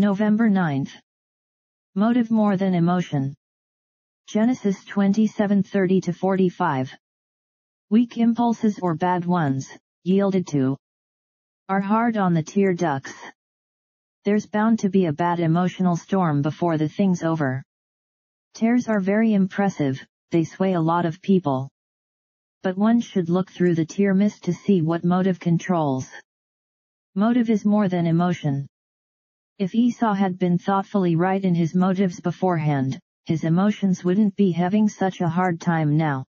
November 9th. Motive more than emotion. Genesis 27:30 to 45. Weak impulses or bad ones, yielded to, are hard on the tear ducts. There's bound to be a bad emotional storm before the thing's over. Tears are very impressive, they sway a lot of people. But one should look through the tear mist to see what motive controls. Motive is more than emotion. If Esau had been thoughtfully right in his motives beforehand, his emotions wouldn't be having such a hard time now.